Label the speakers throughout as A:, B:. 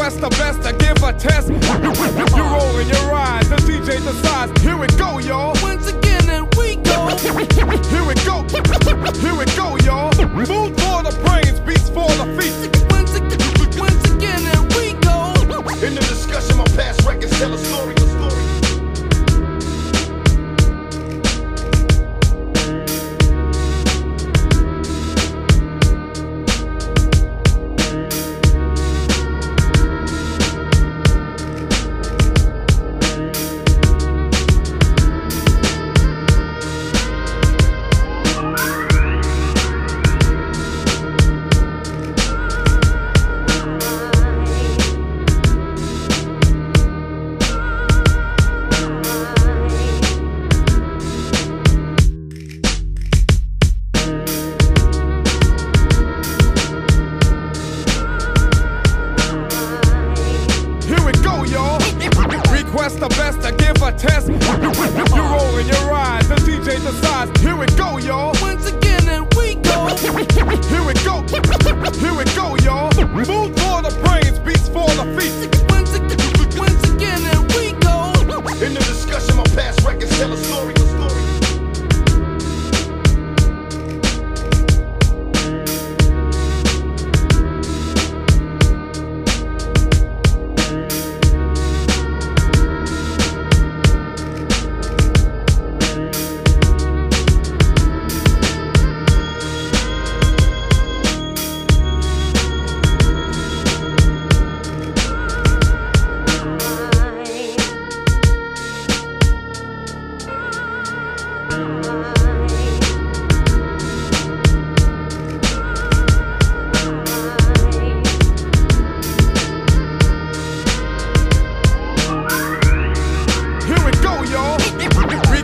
A: Request the best to give a test. You rolling your eyes, the DJ decides. Here we go, y'all.
B: Once again, and we go.
A: Here we go. Here we go,
C: a
A: test.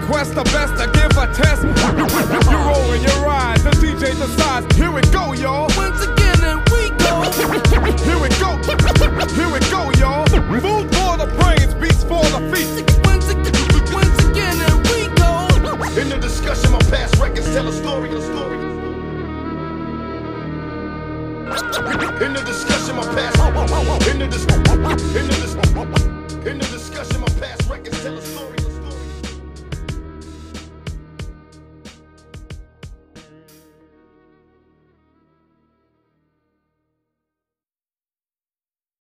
A: Request the best to give a test. You rolling your eyes, the DJ decides. Here we go, y'all.
B: Once again, and we go.
A: Here we go. Here we go, y'all. Move for the brains, beats for the feet.
B: Once again, once again, and we go.
C: In the discussion, my past records tell a story. A story. In the discussion, my past. In the dis- in the dis- in the discussion, my past records tell a story.